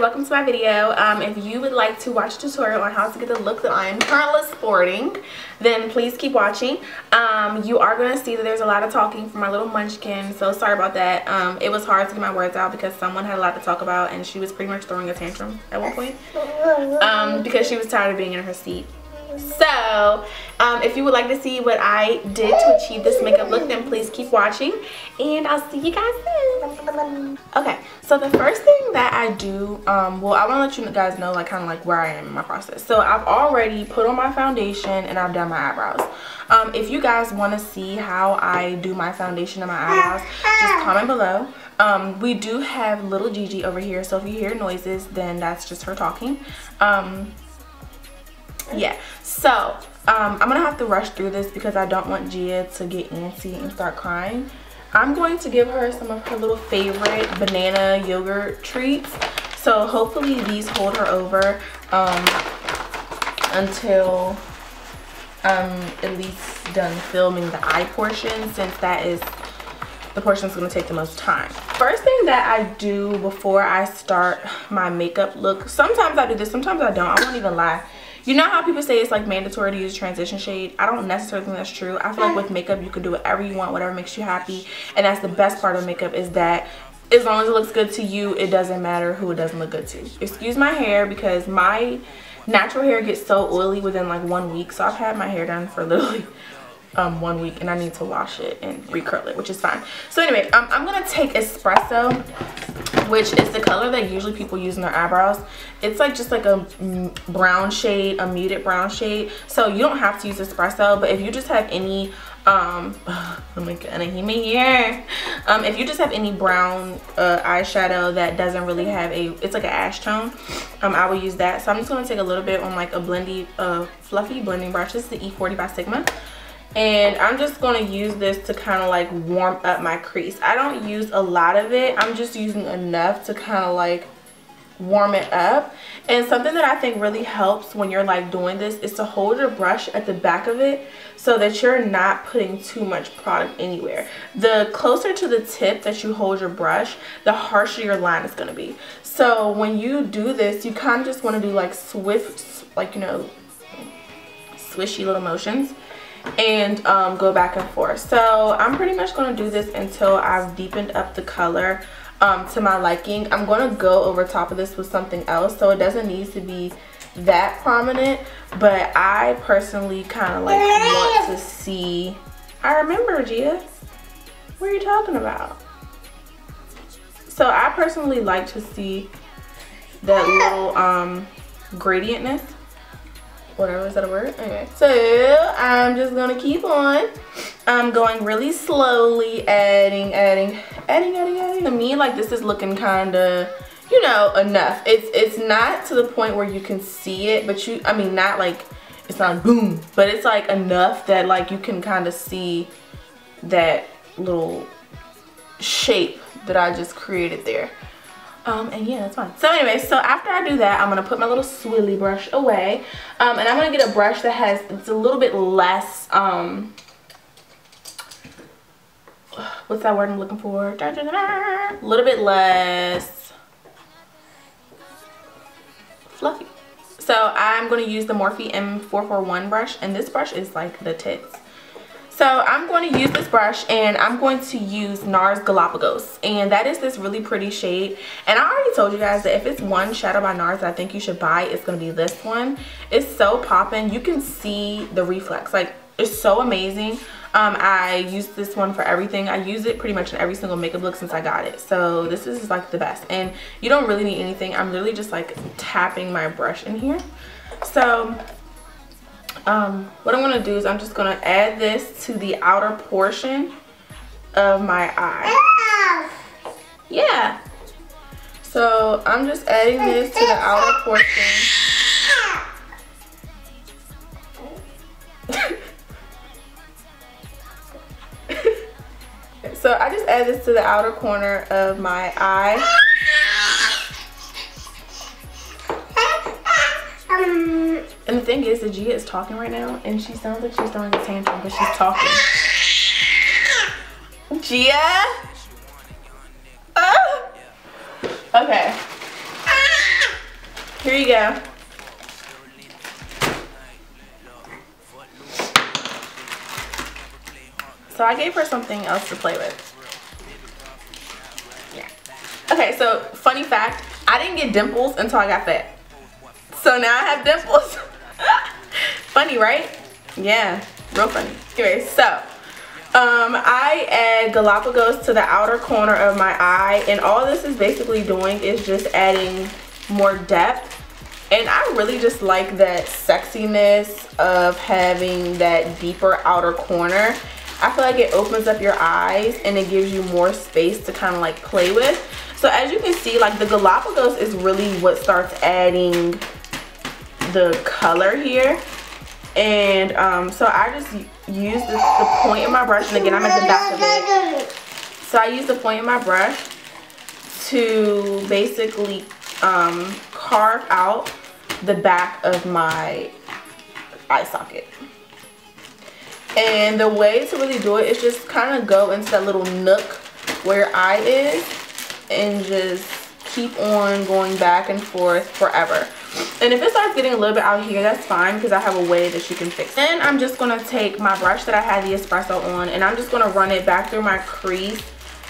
welcome to my video. Um, if you would like to watch a tutorial on how to get the look that i am currently sporting then please keep watching. Um, you are going to see that there's a lot of talking from my little munchkin so sorry about that. Um, it was hard to get my words out because someone had a lot to talk about and she was pretty much throwing a tantrum at one point um, because she was tired of being in her seat so um, if you would like to see what I did to achieve this makeup look then please keep watching and I'll see you guys soon okay so the first thing that I do um, well I want to let you guys know like kind of like where I am in my process. So I've already put on my foundation and I've done my eyebrows. Um, if you guys want to see how I do my foundation and my eyebrows just comment below. Um, we do have little Gigi over here so if you hear noises then that's just her talking. Um, yeah. So um, i'm gonna have to rush through this because i don't want gia to get antsy and start crying. I'm going to give her some of her little favorite banana yogurt treats. So hopefully these hold her over um, until i'm at least done filming the eye portion since that is the portion is going to take the most time. First thing that I do before I start my makeup look, sometimes I do this, sometimes I don't, I won't even lie you know how people say it's like mandatory to use transition shade? I don't necessarily think that's true. I feel like with makeup you can do whatever you want whatever makes you happy. And that's the best part of makeup is that as long as it looks good to you it doesn't matter who it doesn't look good to. Excuse my hair because my natural hair gets so oily within like one week. So i've had my hair done for literally um, one week and I need to wash it and recurl it, which is fine. So anyway, um, I'm going to take espresso, which is the color that usually people use in their eyebrows. It's like just like a brown shade, a muted brown shade. So you don't have to use espresso, but if you just have any um oh my god me here um if you just have any brown uh eyeshadow that doesn't really have a it's like an ash tone um i will use that so i'm just going to take a little bit on like a blendy uh fluffy blending brush this is the e40 by sigma and I'm just going to use this to kind of like warm up my crease. I don't use a lot of it. I'm just using enough to kind of like warm it up and something that I think really helps when you're like doing this is to hold your brush at the back of it so that you're not putting too much product anywhere the closer to the tip that you hold your brush the harsher your line is going to be so when you do this you kind of just want to do like swift like you know swishy little motions and um, go back and forth. So I'm pretty much going to do this until I've deepened up the color um, to my liking. I'm going to go over top of this with something else so it doesn't need to be that prominent but I personally kind of like want to see I remember Gia what are you talking about so I personally like to see that little um gradientness whatever is that a word? Okay. So i'm just gonna keep on. I'm going really slowly adding adding adding adding adding. To me like this is looking kind of you know enough. It's it's not to the point where you can see it but you i mean not like it's not boom but it's like enough that like you can kind of see that little shape that i just created there um, and yeah, that's fine. So anyway, so after I do that, I'm going to put my little swilly brush away. Um, and I'm going to get a brush that has, it's a little bit less, um, what's that word I'm looking for? A little bit less fluffy. So I'm going to use the Morphe M441 brush. And this brush is like the tits. So I'm going to use this brush and I'm going to use NARS Galapagos. And that is this really pretty shade. And I already told you guys that if it's one shadow by NARS that I think you should buy, it's going to be this one. It's so popping. You can see the reflex. Like, it's so amazing. Um, I use this one for everything. I use it pretty much in every single makeup look since I got it. So this is like the best. And you don't really need anything. I'm literally just like tapping my brush in here. So um, what I'm going to do is I'm just going to add this to the outer portion of my eye. Yeah. So I'm just adding this to the outer portion. so I just add this to the outer corner of my eye. And the thing is that Gia is talking right now and she sounds like she's throwing a tantrum because she's talking. Gia? Uh. Okay. here you go. So I gave her something else to play with. Yeah. Okay, so funny fact, I didn't get dimples until I got fat. So now I have dimples. funny, right? Yeah, real funny. Anyway, so um, I add Galapagos to the outer corner of my eye and all this is basically doing is just adding more depth and I really just like that sexiness of having that deeper outer corner I feel like it opens up your eyes and it gives you more space to kind of like play with. So as you can see, like the Galapagos is really what starts adding the color here. And um, so I just use this, the point of my brush, and again, I'm at the back of it. So I use the point of my brush to basically um, carve out the back of my eye socket. And the way to really do it is just kind of go into that little nook where your eye is and just keep on going back and forth forever. And if it starts getting a little bit out here, that's fine because I have a way that you can fix it. Then I'm just going to take my brush that I had the espresso on and I'm just going to run it back through my crease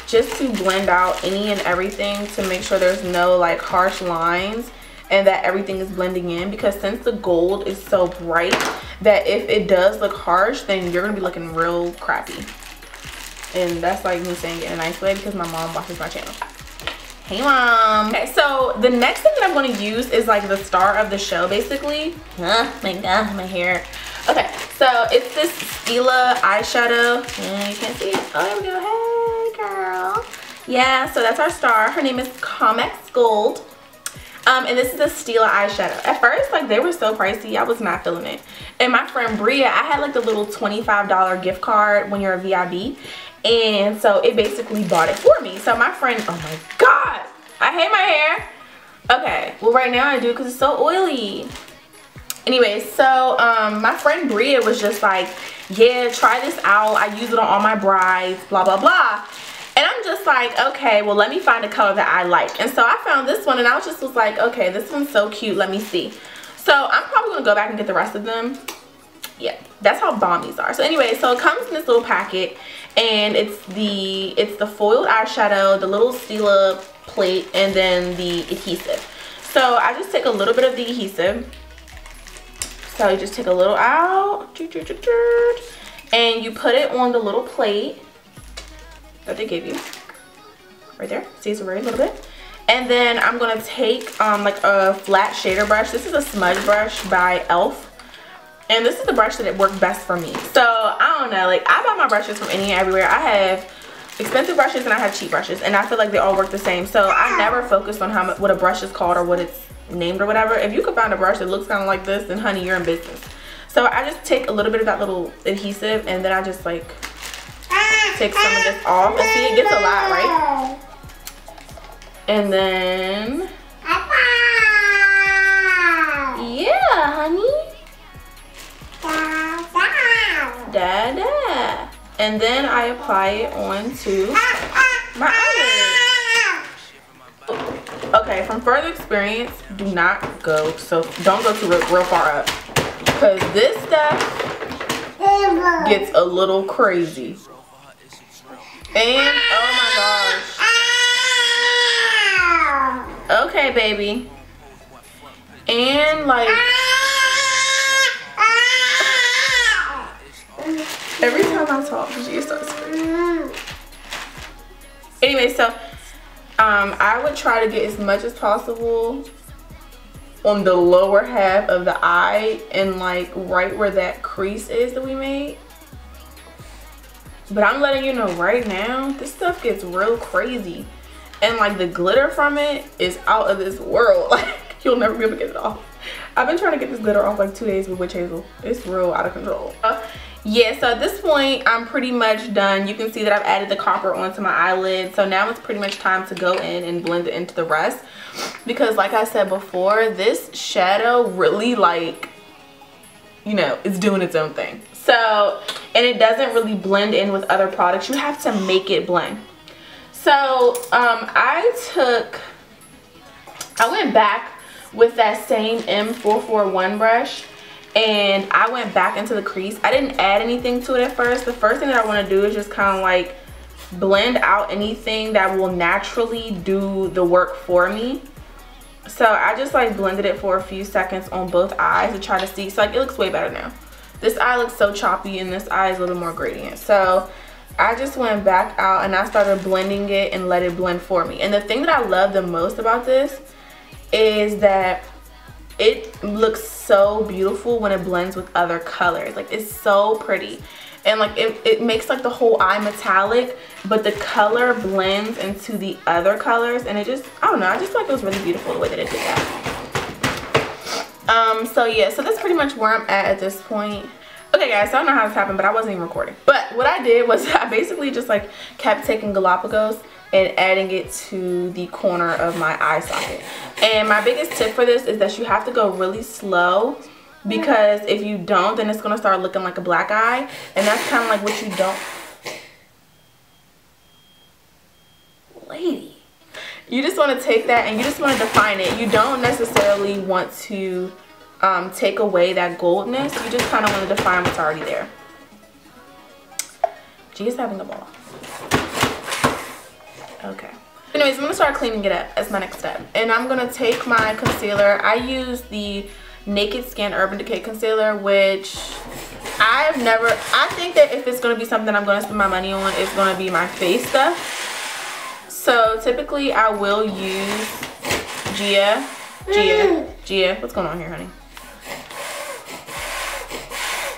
just to blend out any and everything to make sure there's no like harsh lines and that everything is blending in. Because since the gold is so bright that if it does look harsh then you're gonna be looking real crappy. And that's like me saying it in a nice way because my mom watches my channel hey mom. Okay so the next thing that i'm going to use is like the star of the show basically. Oh my god my hair. Okay so it's this stila eyeshadow. And you can't see it. Oh there we go. Hey girl. Yeah so that's our star. Her name is comex gold. Um, and this is a Stila eyeshadow. At first, like they were so pricey, I was not feeling it. And my friend Bria, I had like the little $25 gift card when you're a VIB. And so it basically bought it for me. So my friend, oh my God, I hate my hair. Okay, well right now I do because it's so oily. Anyway, so um, my friend Bria was just like, yeah, try this out. I use it on all my brides, blah, blah, blah. And I'm just like, okay, well, let me find a color that I like. And so I found this one and I was just was like, okay, this one's so cute. Let me see. So I'm probably going to go back and get the rest of them. Yeah, that's how bomb these are. So anyway, so it comes in this little packet and it's the it's the foiled eyeshadow, the little Stila plate, and then the adhesive. So I just take a little bit of the adhesive. So you just take a little out and you put it on the little plate that they gave you right there see it's a very little bit and then i'm gonna take um like a flat shader brush this is a smudge brush by elf and this is the brush that it worked best for me. So i don't know like i buy my brushes from any and everywhere. I have expensive brushes and i have cheap brushes and i feel like they all work the same. So i never focus on how much what a brush is called or what it's named or whatever. If you could find a brush that looks kind of like this then honey you're in business. So i just take a little bit of that little adhesive and then i just like take some of this off. And see, it gets a lot, right? And then... And then I apply it onto my. Okay, from further experience, do not go, so don't go too real, real far up. Because this stuff gets a little crazy. And, oh my gosh. Okay, baby. And like, every talk, she starts screaming. Anyway, so um, I would try to get as much as possible on the lower half of the eye and like right where that crease is that we made. But I'm letting you know right now, this stuff gets real crazy. And like the glitter from it is out of this world. Like you'll never be able to get it off. I've been trying to get this glitter off like two days with witch hazel. It's real out of control. Uh, yeah, so at this point, I'm pretty much done. You can see that I've added the copper onto my eyelid. So now it's pretty much time to go in and blend it into the rest. Because like I said before, this shadow really like, you know, it's doing its own thing. So, and it doesn't really blend in with other products. You have to make it blend. So, um, I took, I went back with that same M441 brush and I went back into the crease. I didn't add anything to it at first. The first thing that I want to do is just kind of like blend out anything that will naturally do the work for me. So I just like blended it for a few seconds on both eyes to try to see. So like it looks way better now. This eye looks so choppy and this eye is a little more gradient. So I just went back out and I started blending it and let it blend for me. And the thing that I love the most about this is that it looks so beautiful when it blends with other colors. Like it's so pretty. And like it, it makes like the whole eye metallic, but the color blends into the other colors. And it just, I don't know, I just like it was really beautiful the way that it did that. Um, so yeah, so that's pretty much where I'm at at this point okay guys so i don't know how this happened but i wasn't even recording but what i did was i basically just like kept taking galapagos and adding it to the corner of my eye socket and my biggest tip for this is that you have to go really slow because if you don't then it's going to start looking like a black eye and that's kind of like what you don't lady you just want to take that and you just want to define it you don't necessarily want to um, take away that goldness. You just kind of want to define what's already there. G is having a ball. Okay. Anyways, I'm going to start cleaning it up as my next step. And I'm going to take my concealer. I use the Naked Skin Urban Decay Concealer, which I've never... I think that if it's going to be something I'm going to spend my money on, it's going to be my face stuff. So typically I will use Gia. Gia. Gia. What's going on here, honey?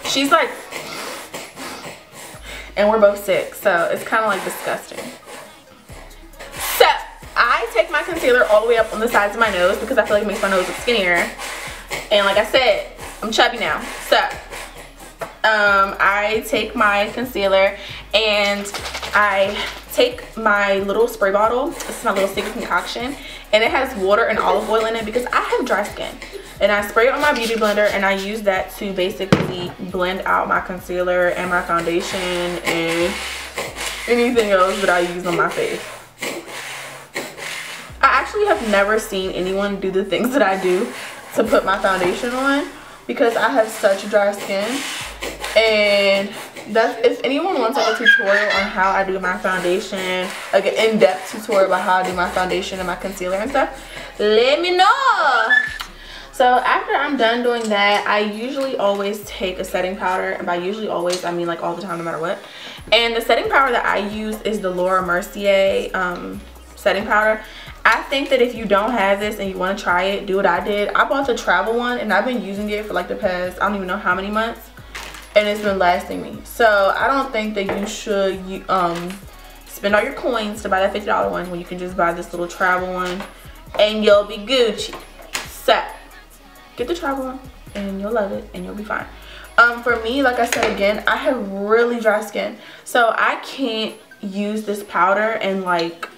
she's like and we're both sick so it's kind of like disgusting I take my concealer all the way up on the sides of my nose because I feel like it makes my nose look skinnier. And like I said I'm chubby now. So um, I take my concealer and I take my little spray bottle. This is my little secret concoction and it has water and olive oil in it because I have dry skin. And I spray it on my beauty blender and I use that to basically blend out my concealer and my foundation and anything else that I use on my face. Actually have never seen anyone do the things that I do to put my foundation on because I have such dry skin and that's if anyone wants like a tutorial on how I do my foundation like an in-depth tutorial about how I do my foundation and my concealer and stuff let me know so after I'm done doing that, I usually always take a setting powder. And by usually always, I mean like all the time, no matter what. And the setting powder that I use is the Laura Mercier um, setting powder. I think that if you don't have this and you want to try it, do what I did. I bought the travel one and I've been using it for like the past, I don't even know how many months. And it's been lasting me. So I don't think that you should um, spend all your coins to buy that $50 one when you can just buy this little travel one and you'll be Gucci. So get the travel one and you'll love it and you'll be fine um for me like i said again i have really dry skin so i can't use this powder and like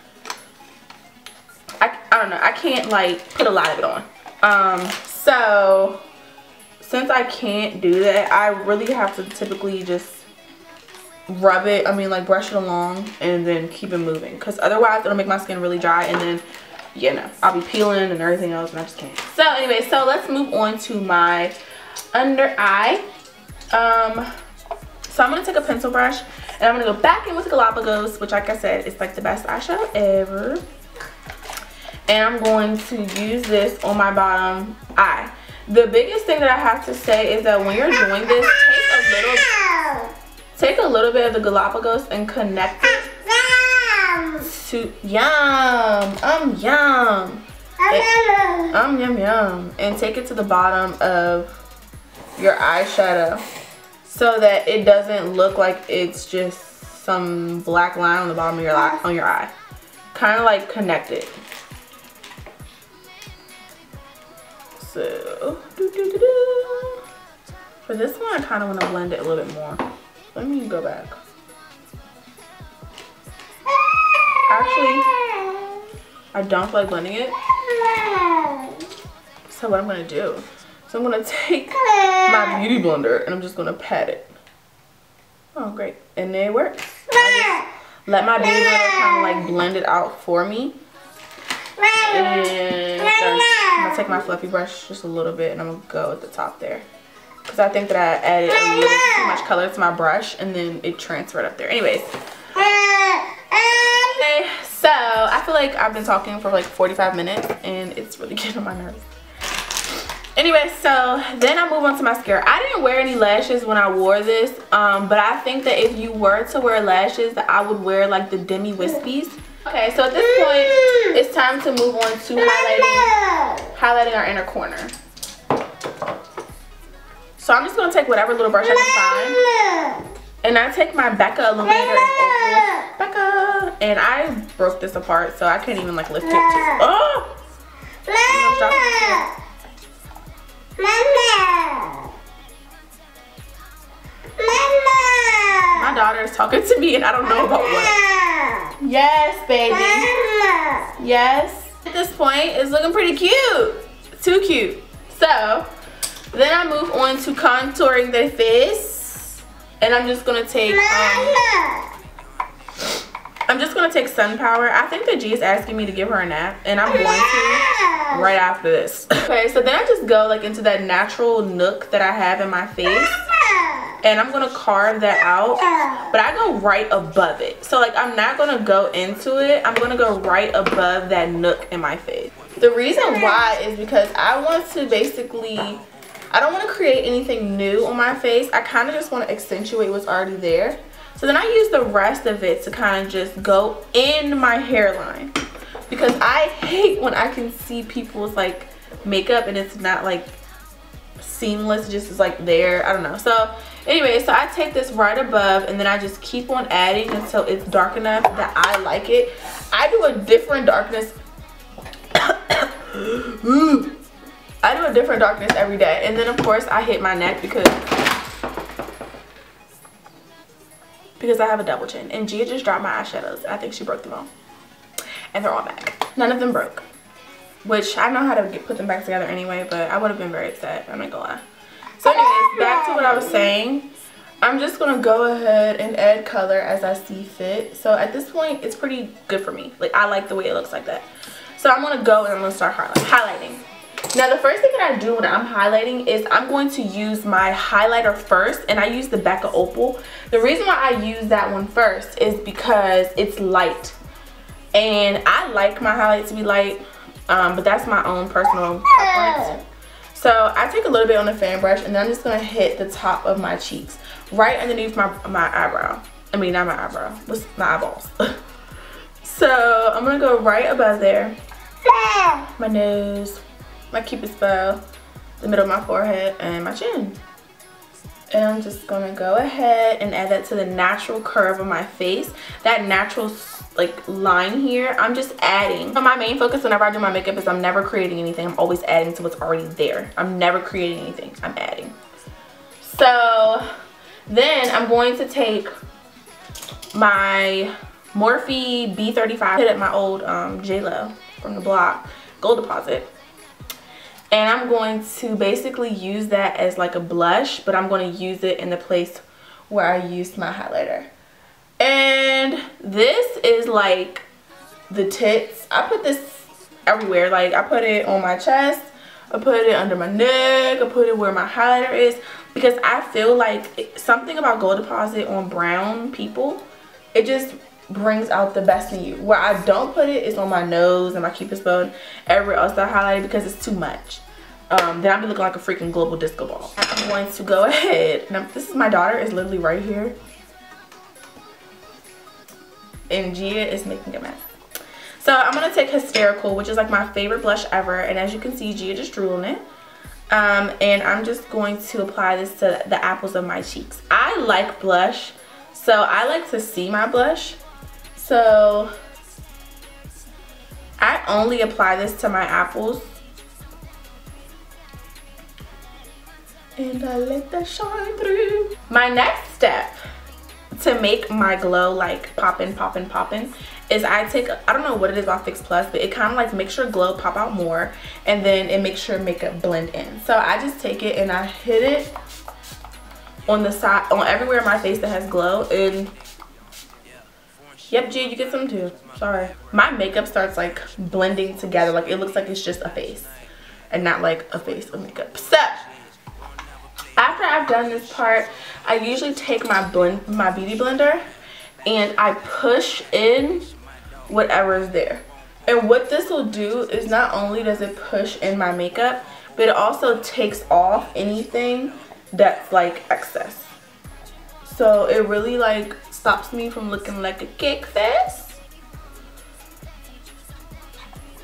i i don't know i can't like put a lot of it on um so since i can't do that i really have to typically just rub it i mean like brush it along and then keep it moving because otherwise it'll make my skin really dry and then you know, I'll be peeling and everything else and I just can't. So anyway, so let's move on to my under eye. Um, so I'm going to take a pencil brush and I'm going to go back in with Galapagos, which like I said, is like the best eyeshadow ever. And I'm going to use this on my bottom eye. The biggest thing that I have to say is that when you're doing this, take a little, take a little bit of the Galapagos and connect it to yum um yum. It, um yum yum. And take it to the bottom of your eyeshadow so that it doesn't look like it's just some black line on the bottom of your eye on your eye. Kind of like connect it so for this one I kind of want to blend it a little bit more let me go back Actually, I don't like blending it. So what I'm going to do, so I'm going to take my beauty blender and I'm just going to pat it. Oh, great. And it works. let my beauty blender kind of like blend it out for me. And my gonna take my fluffy brush just a little bit and I'm gonna go at the top there. Because I think that I added a little too much color to my brush and then it transferred up there. Anyways. Okay, so I feel like I've been talking for like 45 minutes and it's really getting on my nerves. Anyway, so then I move on to my mascara. I didn't wear any lashes when I wore this, um, but I think that if you were to wear lashes, I would wear like the Demi Wispies. Okay, so at this point, it's time to move on to highlighting, highlighting our inner corner. So I'm just to take whatever little brush I can find. And I take my Becca Illuminator and Becca. And I broke this apart, so I can't even like lift it. Oh! Mama. Mama. My daughter is talking to me and I don't know about what. Yes, baby. Yes. At this point, it's looking pretty cute. Too cute. So, then I move on to contouring the face. And I'm just going to take... Um, I'm just going to take Sun Power. I think that G is asking me to give her a nap. And I'm going to right after this. okay, so then I just go like into that natural nook that I have in my face. And I'm going to carve that out. But I go right above it. So like I'm not going to go into it. I'm going to go right above that nook in my face. The reason why is because I want to basically... I don't want to create anything new on my face. I kind of just want to accentuate what's already there. So then I use the rest of it to kind of just go in my hairline. Because I hate when I can see people's like makeup and it's not like seamless, just is like there. I don't know. So anyway, so I take this right above and then I just keep on adding until it's dark enough that I like it. I do a different darkness. I do a different darkness every day. And then of course I hit my neck because because I have a double chin. And Gia just dropped my eyeshadows. I think she broke them all. And they're all back. None of them broke. Which I know how to get, put them back together anyway, but I would have been very upset. I'm not gonna lie. So anyways, back to what I was saying. I'm just going to go ahead and add color as I see fit. So at this point, it's pretty good for me. Like, I like the way it looks like that. So I'm going to go and I'm going to start highlighting. Now the first thing that I do when I'm highlighting is I'm going to use my highlighter first and I use the Becca Opal. The reason why I use that one first is because it's light. And I like my highlight to be light, um, but that's my own personal preference. So I take a little bit on the fan brush and then I'm just to hit the top of my cheeks. Right underneath my, my eyebrow. I mean, not my eyebrow. What's my eyeballs? so I'm to go right above there. My nose my cupid's bow, the middle of my forehead, and my chin. And I'm just gonna go ahead and add that to the natural curve of my face. That natural like line here, I'm just adding. So my main focus whenever I do my makeup is I'm never creating anything. I'm always adding to what's already there. I'm never creating anything, I'm adding. So then I'm going to take my Morphe B35, hit at my old um, J-Lo from the block, Gold Deposit and I'm going to basically use that as like a blush but I'm going to use it in the place where I used my highlighter and this is like the tits I put this everywhere like I put it on my chest I put it under my neck I put it where my highlighter is because I feel like something about gold deposit on brown people it just brings out the best in you. Where I don't put it is on my nose and my cupid's bone. everywhere else I highlighted because it's too much. Um, then I'll be looking like a freaking global disco ball. I'm going to go ahead. Now, this is my daughter is literally right here. And Gia is making a mess. So I'm going to take Hysterical, which is like my favorite blush ever. And as you can see, Gia just drew on it. Um, and I'm just going to apply this to the apples of my cheeks. I like blush, so I like to see my blush. So I only apply this to my apples. And I let that shine through. My next step to make my glow like poppin', poppin', poppin' is I take, I don't know what it is on Fix Plus, but it kind of like makes your glow pop out more and then it makes your makeup blend in. So I just take it and I hit it on the side, on everywhere my face that has glow and Yep, G, you get some too. Sorry. My makeup starts like blending together. Like it looks like it's just a face. and not like a face of makeup. So after I've done this part, I usually take my blend, my beauty blender and I push in whatever is there. And what this will do is not only does it push in my makeup, but it also takes off anything that's like excess. So it really like stops me from looking like a cake face.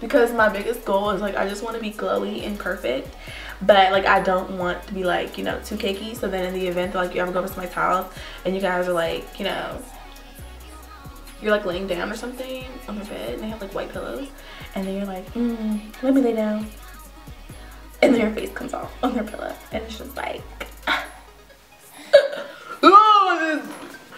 Because my biggest goal is like I just want to be glowy and perfect. But like I don't want to be like, you know, too cakey. So then in the event like you ever go to my house and you guys are like, you know, you're like laying down or something on the bed and they have like white pillows and then you're like, mm, let me lay down. And then your face comes off on their pillow and it's just like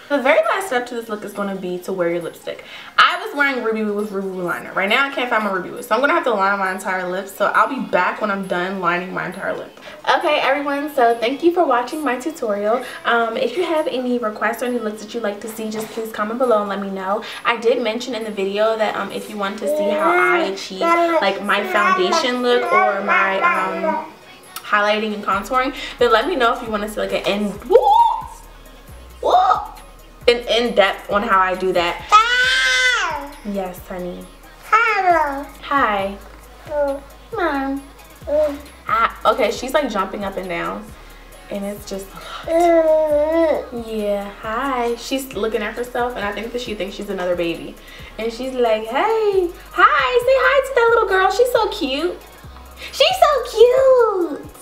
The very last step to this look is going to be to wear your lipstick. I was wearing Ruby Woo with Ruby Woo liner. Right now I can't find my Ruby Woo. So I'm going to have to line my entire lips. So I'll be back when I'm done lining my entire lip. Okay everyone, so thank you for watching my tutorial. Um, if you have any requests or any looks that you'd like to see, just please comment below and let me know. I did mention in the video that um, if you want to see how I achieve like my foundation look or my um, highlighting and contouring, then let me know if you want to see like an end. Woo! Woo! in, in depth on how I do that. Yes, honey. Hello. Hi. Mom. Ah, okay, she's like jumping up and down. And it's just Yeah, hi. She's looking at herself and I think that she thinks she's another baby. And she's like, hey, hi, say hi to that little girl. She's so cute. She's so cute.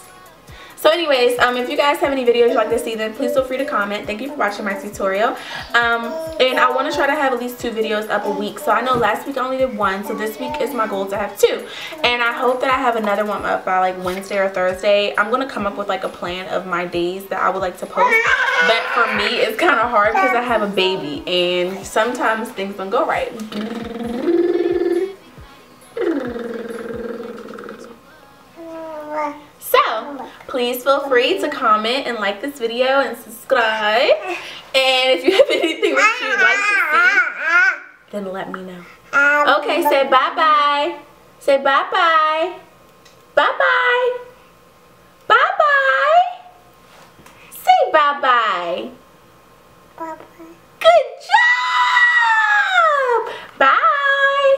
So anyways, um, if you guys have any videos you'd like to see, then please feel free to comment. Thank you for watching my tutorial. Um, and I want to try to have at least two videos up a week. So I know last week I only did one, so this week is my goal to have two. And I hope that I have another one up by like Wednesday or Thursday. I'm going to come up with like a plan of my days that I would like to post. But for me, it's kind of hard because I have a baby and sometimes things don't go right. please feel free to comment and like this video and subscribe. And if you have anything that you'd like to see, then let me know. Okay, say bye-bye. Say bye-bye. Bye-bye. Bye-bye. Say bye-bye. Bye-bye. Good job! Bye.